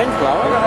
Penjla, oi?